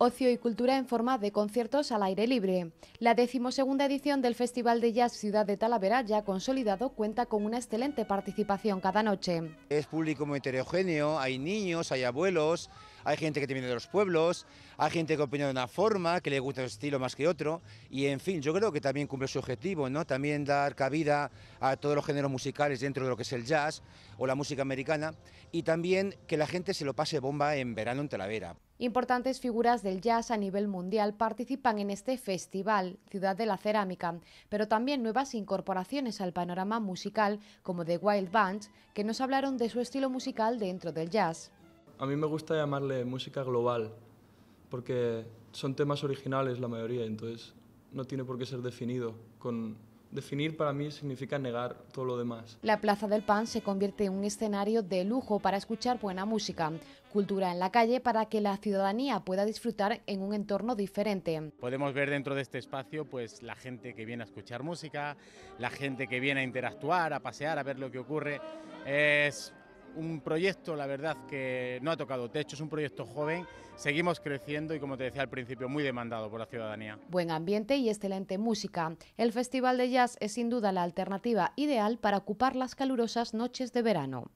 Ocio y cultura en forma de conciertos al aire libre. La decimosegunda edición del Festival de Jazz Ciudad de Talavera, ya consolidado, cuenta con una excelente participación cada noche. Es público muy heterogéneo, hay niños, hay abuelos, hay gente que te viene de los pueblos, hay gente que opina de una forma, que le gusta el estilo más que otro, y en fin, yo creo que también cumple su objetivo, ¿no? También dar cabida a todos los géneros musicales dentro de lo que es el jazz o la música americana, y también que la gente se lo pase bomba en verano en Talavera. Importantes figuras del jazz a nivel mundial participan en este festival, Ciudad de la Cerámica, pero también nuevas incorporaciones al panorama musical como The Wild Bunch, que nos hablaron de su estilo musical dentro del jazz. A mí me gusta llamarle música global, porque son temas originales la mayoría, entonces no tiene por qué ser definido con Definir para mí significa negar todo lo demás. La Plaza del Pan se convierte en un escenario de lujo para escuchar buena música, cultura en la calle para que la ciudadanía pueda disfrutar en un entorno diferente. Podemos ver dentro de este espacio pues la gente que viene a escuchar música, la gente que viene a interactuar, a pasear, a ver lo que ocurre. Es un proyecto, la verdad, que no ha tocado techo, es un proyecto joven, seguimos creciendo y, como te decía al principio, muy demandado por la ciudadanía. Buen ambiente y excelente música. El Festival de Jazz es sin duda la alternativa ideal para ocupar las calurosas noches de verano.